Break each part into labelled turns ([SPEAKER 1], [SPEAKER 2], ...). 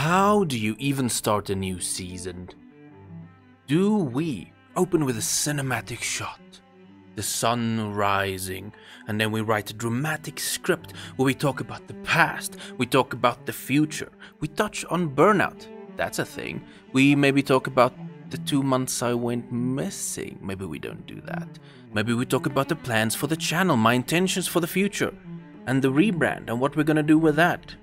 [SPEAKER 1] How do you even start a new season? Do we open with a cinematic shot? The sun rising, and then we write a dramatic script where we talk about the past, we talk about the future, we touch on burnout. That's a thing. We maybe talk about the two months I went missing. Maybe we don't do that. Maybe we talk about the plans for the channel, my intentions for the future, and the rebrand and what we're gonna do with that.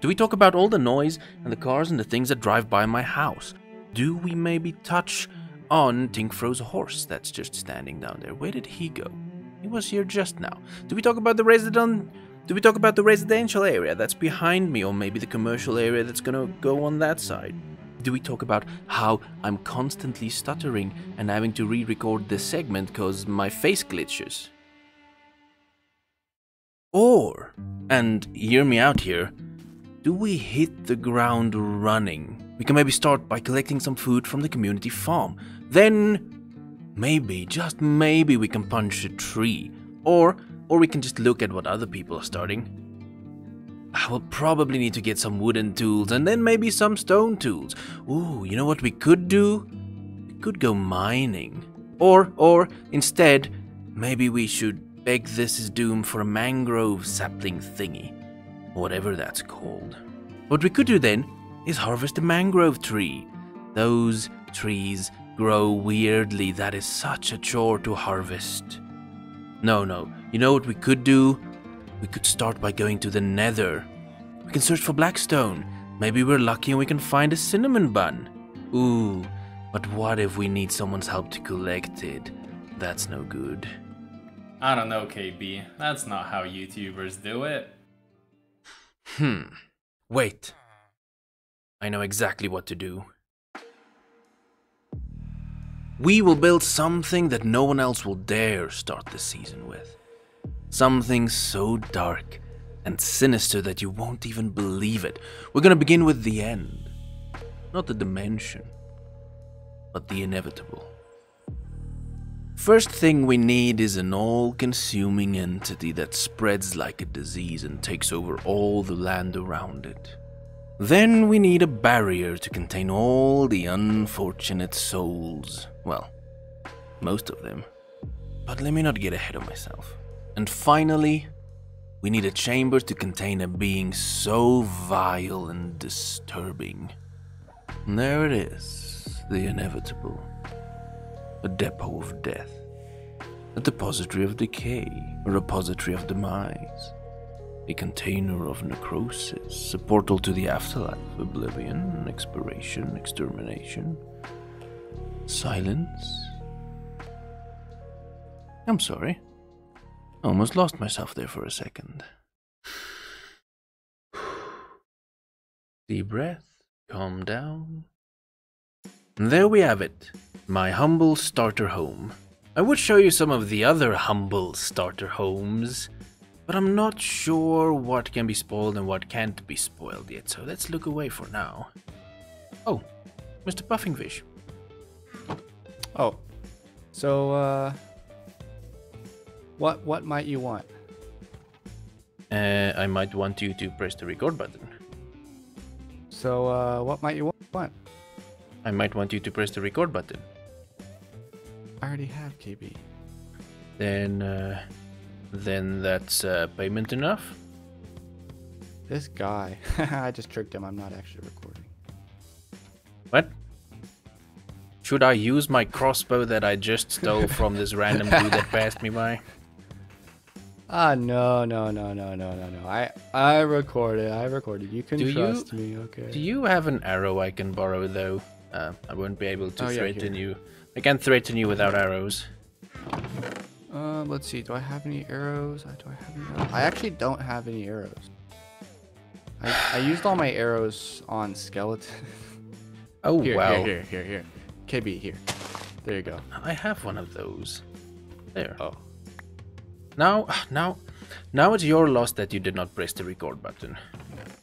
[SPEAKER 1] Do we talk about all the noise and the cars and the things that drive by my house? Do we maybe touch on Tinkfro's horse that's just standing down there? Where did he go? He was here just now. Do we talk about the resident do we talk about the residential area that's behind me or maybe the commercial area that's to go on that side? Do we talk about how I'm constantly stuttering and having to re-record this segment cuz my face glitches? Or, and hear me out here, do we hit the ground running? We can maybe start by collecting some food from the community farm. Then, maybe, just maybe, we can punch a tree. Or, or we can just look at what other people are starting. I will probably need to get some wooden tools and then maybe some stone tools. Ooh, you know what we could do? We could go mining. Or, or, instead, maybe we should beg this is doom for a mangrove sapling thingy whatever that's called. What we could do then is harvest a mangrove tree. Those trees grow weirdly, that is such a chore to harvest. No, no, you know what we could do? We could start by going to the nether. We can search for blackstone. Maybe we're lucky and we can find a cinnamon bun. Ooh, but what if we need someone's help to collect it? That's no good.
[SPEAKER 2] I don't know, KB. That's not how YouTubers do it.
[SPEAKER 1] Hmm. Wait. I know exactly what to do. We will build something that no one else will dare start the season with. Something so dark and sinister that you won't even believe it. We're gonna begin with the end. Not the dimension, but the inevitable. First thing we need is an all-consuming entity that spreads like a disease and takes over all the land around it. Then we need a barrier to contain all the unfortunate souls. Well, most of them. But let me not get ahead of myself. And finally, we need a chamber to contain a being so vile and disturbing. And there it is, the inevitable a depot of death, a depository of decay, a repository of demise, a container of necrosis, a portal to the afterlife, oblivion, expiration, extermination, silence. I'm sorry. I almost lost myself there for a second. Deep breath, calm down. And there we have it my humble starter home. I would show you some of the other humble starter homes, but I'm not sure what can be spoiled and what can't be spoiled yet, so let's look away for now. Oh, Mr. Puffingfish.
[SPEAKER 3] Oh, so, uh, what, what might you want?
[SPEAKER 1] Uh, I might want you to press the record button.
[SPEAKER 3] So, uh, what might you want?
[SPEAKER 1] I might want you to press the record button.
[SPEAKER 3] I already have KB.
[SPEAKER 1] Then, uh, then that's uh, payment enough.
[SPEAKER 3] This guy, I just tricked him. I'm not actually recording.
[SPEAKER 1] What? Should I use my crossbow that I just stole from this random dude that passed me by?
[SPEAKER 3] Ah, no, no, no, no, no, no, no. I I recorded. I recorded. You can
[SPEAKER 1] do
[SPEAKER 3] trust
[SPEAKER 1] you,
[SPEAKER 3] me, okay?
[SPEAKER 1] Do you have an arrow I can borrow though? Uh, I won't be able to
[SPEAKER 3] oh,
[SPEAKER 1] threaten
[SPEAKER 3] yeah,
[SPEAKER 1] you. I can't threaten you without arrows.
[SPEAKER 3] Uh, let's see. Do I have any arrows? Do I have any arrows? I actually don't have any arrows. I, I used all my arrows on skeleton.
[SPEAKER 1] oh,
[SPEAKER 3] here,
[SPEAKER 1] wow.
[SPEAKER 3] Here, here, here, here. KB, here. There you go.
[SPEAKER 1] I have one of those. There.
[SPEAKER 3] Oh.
[SPEAKER 1] Now, now, now it's your loss that you did not press the record button.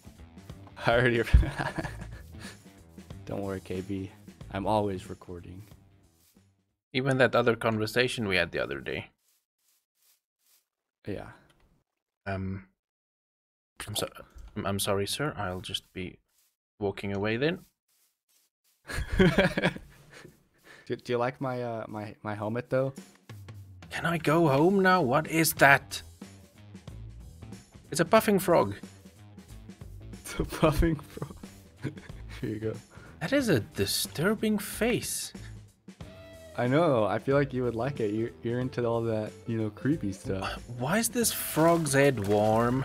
[SPEAKER 3] I already... Don't worry, KB. I'm always recording.
[SPEAKER 1] Even that other conversation we had the other day.
[SPEAKER 3] Yeah.
[SPEAKER 1] Um. I'm sorry. I'm sorry, sir. I'll just be walking away then.
[SPEAKER 3] do, do you like my uh my my helmet though?
[SPEAKER 1] Can I go home now? What is that? It's a puffing frog.
[SPEAKER 3] It's a puffing frog. Here you go.
[SPEAKER 1] That is a disturbing face.
[SPEAKER 3] I know. I feel like you would like it. You're you're into all that you know creepy stuff.
[SPEAKER 1] Why is this frog's head warm?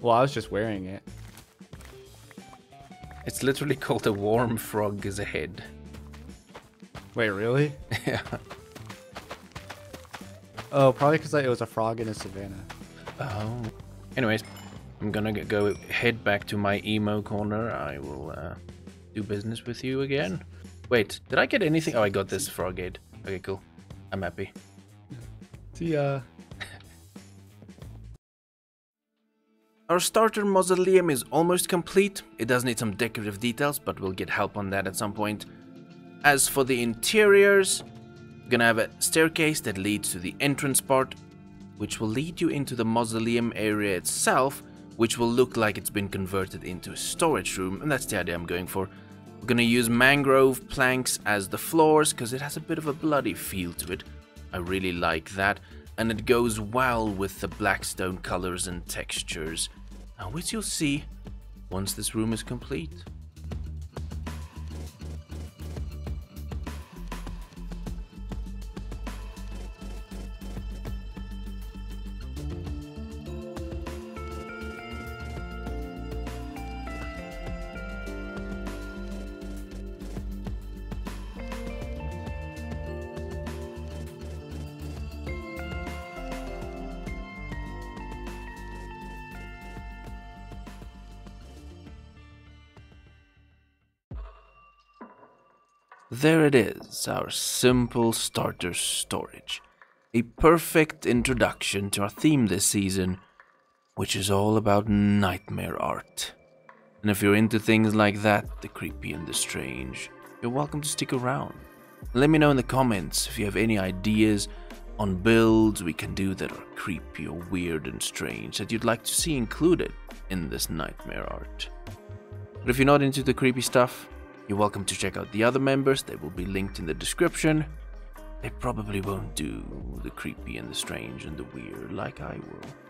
[SPEAKER 3] Well, I was just wearing it.
[SPEAKER 1] It's literally called a warm frog a head.
[SPEAKER 3] Wait, really?
[SPEAKER 1] yeah.
[SPEAKER 3] Oh, probably because it was a frog in a savannah.
[SPEAKER 1] Oh. Anyways, I'm gonna go head back to my emo corner. I will uh, do business with you again. Wait, did I get anything? Oh, I got this frog head. Okay, cool. I'm happy.
[SPEAKER 3] See ya.
[SPEAKER 1] Our starter mausoleum is almost complete. It does need some decorative details, but we'll get help on that at some point. As for the interiors, we're gonna have a staircase that leads to the entrance part, which will lead you into the mausoleum area itself, which will look like it's been converted into a storage room, and that's the idea I'm going for. We're gonna use mangrove planks as the floors, because it has a bit of a bloody feel to it. I really like that, and it goes well with the blackstone colors and textures. Which you'll see once this room is complete. There it is, our simple starter storage. A perfect introduction to our theme this season, which is all about nightmare art. And if you're into things like that, the creepy and the strange, you're welcome to stick around. Let me know in the comments if you have any ideas on builds we can do that are creepy or weird and strange that you'd like to see included in this nightmare art. But if you're not into the creepy stuff, you're welcome to check out the other members, they will be linked in the description. They probably won't do the creepy and the strange and the weird like I will.